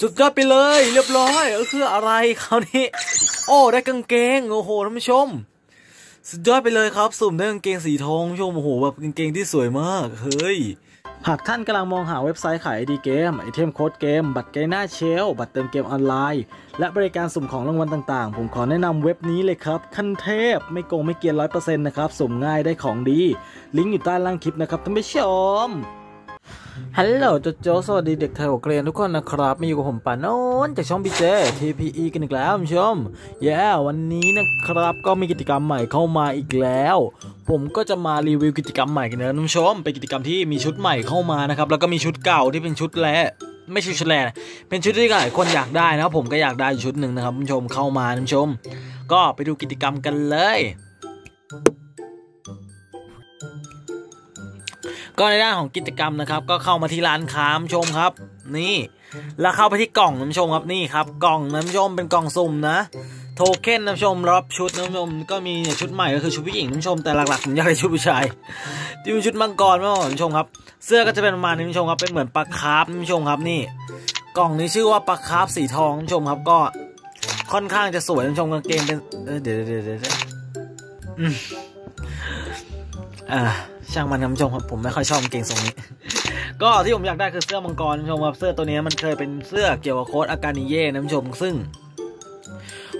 จุดยอดไปเลยเรียบร้อยก็คืออะไรคราวนี้ โอ้ได้กางเกงโอ้โหท่านผู้ชม สุดยอดไปเลยครับ สุ่มได้กางเกงสีทองชมโอ้โหแบบกางเกงที่สวยมากเฮ้ยหากท่านกำลังมองหาเว็บไซต์ขาย ID เกมไอเทมโค้ดเกม บัตร Garena Shell บัตรเติมเกมออนไลน์ และบริการสุ่มของรางวัลต่างๆ ผมขอแนะนำเว็บนี้เลยครับ ขั้นเทพไม่โกงไม่เกรียนร้อยเปอร์เซ็นต์นะครับ สุ่มง่ายได้ของดี ลิงก์อยู่ใต้ล่างคลิปนะครับท่านผู้ชม ฮัลโหลโจโจสวัสดีเด็กไทยหัวเกรียนทุกคนนะครับมาอยู่กับผมปานนจากช่องพีเจ TPE กันอีกแล้วคุณผู้ชมแย่วันนี้นะครับก็มีกิจกรรมใหม่เข้ามาอีกแล้ว ผมก็จะมารีวิวกิจกรรมใหม่กันนะคุณผู้ชมเป็นกิจกรรมที่มีชุดใหม่เข้ามานะครับแล้วก็มีชุดเก่าที่เป็นชุดแลไม่ใช่ชุดแลเป็นชุดที่หลายคนอยากได้นะผมก็อยากได้ชุดหนึ่งนะครับคุณผู้ชมเข้ามาคุณผู้ชม ก็ไปดูกิจกรรมกันเลย ก็ในด้านของกิจกรรมนะครับ ก็เข้ามาที่ร้านค้าชมครับ นี่ แล้วเข้าไปที่กล่องน้ำชมครับนี่ครับ กล่องน้ำชมเป็นกล่องสุ่มนะโทเค็นน้ำชมรับชุดน้ำชมก็มีชุดใหม่ก็คือชุดผู้หญิงน้ำชมแต่หลักๆผมอยากได้ชุดผู้ชายที่เป็นชุดมังกรมากกว่าน้ำชมครับ เสื้อก็จะเป็นประมาณน้ำชมครับเป็นเหมือนปลาคาร์ฟน้ำชมครับนี่ กล่องนี้ชื่อว่าปลาคาร์ฟสีทองน้ำชมครับก็ค่อนข้างจะสวยน้ำชมกางเกงเป็นเออเดี๋ยวเดี๋ยวเดี๋ยวอืมอ่า ช่างมันครับผู้ชมครับผมไม่ค่อยชอบเกงทรงนี้ ก็ที่ผมอยากได้คือเสื้อมังกรผู้ชมครับเสื้อตัวนี้มันเคยเป็นเสื้อเกี่ยวกับโค้ดอากานิเย่นะชมซึ่ง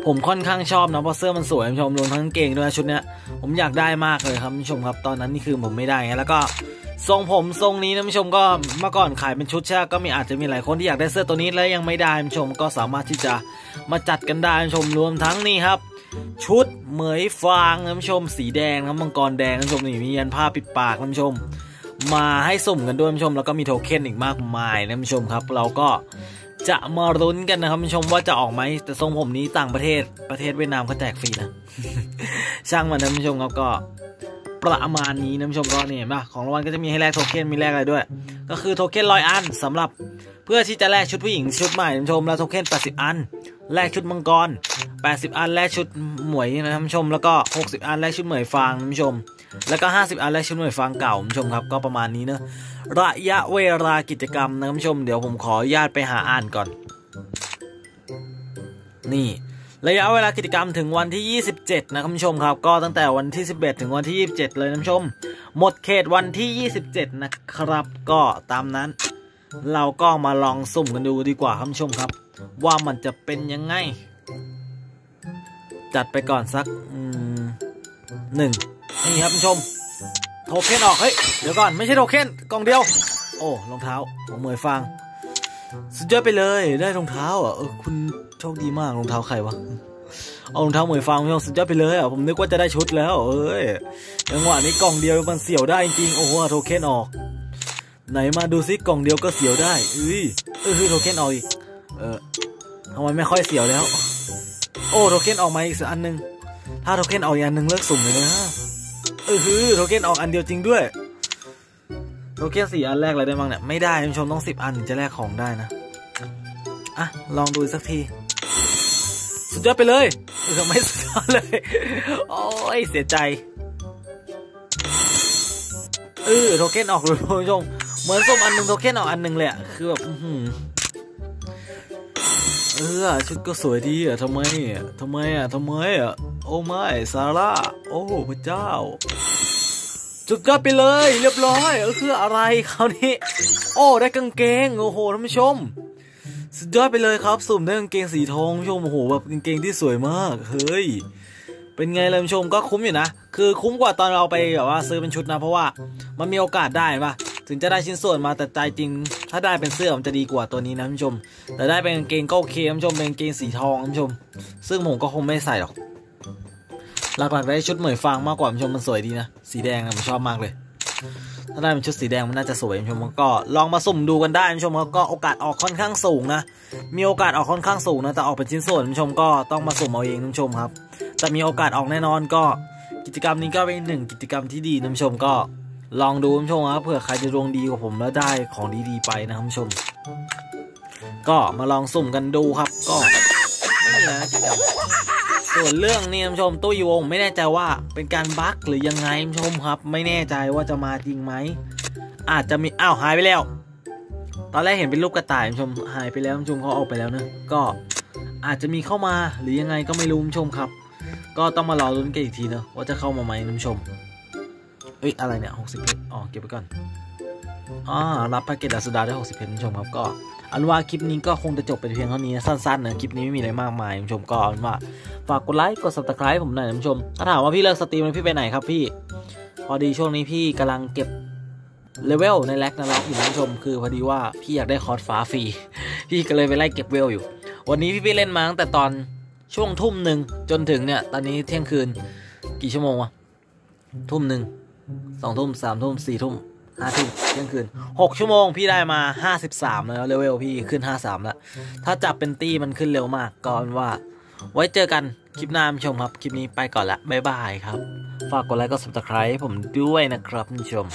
ผมค่อนข้างชอบนะเพราะเสื้อมันสวยผู้ชมรวมทั้งเกงด้วยชุดเนี้ย ผมอยากได้มากเลยครับผู้ชมครับตอนนั้นนี่คือผมไม่ได้ไงแล้วก็ทรงผมทรงนี้นะผู้ชมก็เมื่อก่อนขายเป็นชุดใช่ก็มีอาจจะมีหลายคนที่อยากได้เสื้อตัวนี้แล้วยังไม่ได้ผู้ชมก็สามารถที่จะมาจัดกันได้ผู้ชมรวมทั้งนี่ครับ ชุดเหมยฟางนผู้ชม สีแดงนะมังกรแดงนผู้ชมนี่มียันผ้าปิดปากนผู้ชม มาให้สุ่มกันด้วยผู้ชม แล้วก็มีโทเค็นอีกมากมายนผู้ชมครับ เราก็จะมาลุ้นกันนะครับผู้ชมว่าจะออกไหมแต่ทรงผมนี้ต่างประเทศประเทศเวียดนามเขาแจกฟรีนะช่างมันนผู้ชมครับก็ประมาณนี้นะผู้ชมก็นี่เห็นะของรางวัลก็จะมีให้แลกโทเค็นมีแลกอะไรด้วย ก็คือโทเค็นร้อยอันสำหรับเพื่อที่จะแลกชุดผู้หญิงชุดใหม่นะผู้ชมแล้วโทเค็น80อัน แลกชุดมังกร 80 อันแลกชุดหมวยนะท่านผู้ชม แล้วก็ 60 อันแลกชุดเหมยฟางท่านผู้ชม แล้วก็ 50 อันแลกชุดเหมยฟางเก่าท่านผู้ชมครับ ก็ประมาณนี้เนอะระยะเวลากิจกรรมนะท่านผู้ชม เดี๋ยวผมขออนุญาตไปหาอ่านก่อน นี่ระยะเวลากิจกรรมถึงวันที่ 27 นะท่านผู้ชมครับ ก็ตั้งแต่วันที่ 11 ถึงวันที่ 27 เลยท่านผู้ชม หมดเขตวันที่ 27 นะครับ ก็ตามนั้น เราก็มาลองสุ่มกันดูดีกว่าท่านผู้ชมครับ ว่ามันจะเป็นยังไง จัดไปก่อนสักหนึ่งนี่ครับท่านผู้ชม โทเค็นออก เฮ้ย เดี๋ยวก่อน ไม่ใช่โทเค็นกล่องเดียว โอ้รองเท้าของเหมยฟางสุดยอดไปเลยได้รองเท้าอะเออคุณโชคดีมากรองเท้าใครวะเอารองเท้าเหมยฟางพี่สุดยอดไปเลยอะผมนึกว่าจะได้ชุดแล้ว เอ้ยจังหวะนี้กล่องเดียวมันเสียวได้จริงโอ้โหโทเค็นออก ไหนมาดูซิกล่องเดียวก็เสียวได้เอ้ยเออโทเค็นออกอีกเออ ทำไมไม่ค่อยเสียวแล้ว โอ้โทเค็นออกมาอีกสักอันหนึ่งถ้าโทเค็นออกอีกอันหนึ่งเลิกสุ่มเลยนะเออคือโทเค็นออกอันเดียวจริงด้วยโทเค็นสี่อันแรกอะไรได้บ้างเนี่ยไม่ได้ท่านชมต้องสิบอันถึงจะแลกของได้นะอะลองดูอีกสักที สุดยอดไปเลยเออไม่สุดยอดเลย โอ้ยเสียใจเออโทเค็นออกเลยท่านผู้ชมเหมือนส้มอันหนึ่งโทเค็นออกอันหนึ่งเลยอะคือแบบอื้อหือ เออชุดก็สวยดีอะทำไมอะทำไมอะทำไมอะโอ้ไม่ซาร่าโอ้พระเจ้า จุดยอดไปเลยเรียบร้อยก็คืออะไรคราวนี้ โอ้ได้กางเกงโอ้โหท่านผู้ชม สุดยอดไปเลยครับ สุ่มได้กางเกงสีทองท่านผู้ชมโอ้โหแบบกางเกงที่สวยมากเฮ้ยเป็นไงล่ะท่านผู้ชมก็คุ้มอยู่นะ คือคุ้มกว่าตอนเราไปแบบว่าซื้อเป็นชุดนะ เพราะว่ามันมีโอกาสได้ปะ ถึงจะได้ชิ้นส่วนมาแต่ใจจริง ถ้าได้เป็นเสื้อผมจะดีกว่าตัวนี้นะท่านผู้ชม แต่ได้เป็นกางเกงก็โอเคท่านผู้ชมเป็นกางเกงสีทองท่านผู้ชม ซึ่งผมก็คงไม่ใส่หรอก หลักๆได้ชุดเหมยฟางมากกว่าท่านผู้ชมมันสวยดีนะ สีแดงนะผมชอบมากเลย ถ้าได้เป็นชุดสีแดงมันน่าจะสวยท่านผู้ชมก็ลองมาสุ่มดูกันได้ท่านผู้ชมก็โอกาสออกค่อนข้างสูงนะ มีโอกาสออกค่อนข้างสูงนะแต่ออกเป็นชิ้นส่วนท่านผู้ชมก็ต้องมาสุ่มเอาเองท่านผู้ชมครับ แต่มีโอกาสออกแน่นอนก็กิจกรรมนี้ก็เป็นหนึ่งกิจกรรมที่ดีท่านผู้ชมก็ ลองดูท่านผู้ชมครับเผื่อใครจะดวงดีกว่าผมแล้วได้ของดีๆไปนะท่านผู้ชม ก็มาลองสุ่มกันดูครับก็ไม่มีนะจกรรมส่วนเรื่องนี้ท่านผู้ชมตู้ยวงไม่แน่ใจว่าเป็นการบั๊กหรือยังไงท่านผู้ชมครับ ไม่แน่ใจว่าจะมาจริงไหมอาจจะมีอ้าวหายไปแล้ว ตอนแรกเห็นเป็นรูปกระต่ายคุณผู้ชมหายไปแล้วคุณผู้ชมเขาออกไปแล้วเนอะก็อาจจะมีเข้ามาหรือยังไงก็ไม่รู้คุณผู้ชมครับ ก็ต้องมารอลุ้นกันอีกทีเนอะว่าจะเข้ามาไหมคุณผู้ชม เอ้ยอะไรเนี่ยหกสิบเพชรอ๋อเก็บไปก่อนอ๋อรับแพ็กเกจดาสุดาได้หกสิบเพชรคุณผู้ชมครับก็อันว่าคลิปนี้ก็คงจะจบไปเพียงเท่านี้สั้นๆนะคลิปนี้ไม่มีอะไรมากมายคุณผู้ชมก็อาเป็นว่าฝากกดไลค์กด subscribe ผมหน่อยคุณผู้ชมถ้าถามว่าพี่เลิก stream แล้วพี่ไปไหนครับพี่ พอดีช่วงนี้พี่กำลังเก็บเลเวลใน Ragnarok อยู่คุณผู้ชมคือพอดีว่าพี่อยากได้คอร์สฟ้าฟรีพี่ก็เลยไปไล่เก็บเวลอยู่ วันนี้พี่พี่เล่นมาตั้งแต่ตอนช่วงทุ่มหนึ่งจนถึงเนี่ยตอนนี้เที่ยงคืนกี่ชั่วโมงวะทุ่มหนึ่ง สองทุ่มสามทุ่มสี่ทุ่มห้าทุ่มเที่ยงคืนหกชั่วโมงพี่ได้มาห้าสิบสามแล้วเลเวลพี่ขึ้นห้าสามแล้ว ถ้าจับเป็นตี้มันขึ้นเร็วมากก็เป็นว่า ไว้เจอกันคลิปหน้าชมครับ คลิปนี้ไปก่อนละบ๊ายบายครับ ฝากกดไลค์กด subscribe ให้ผมด้วยนะครับคุณผู้ชม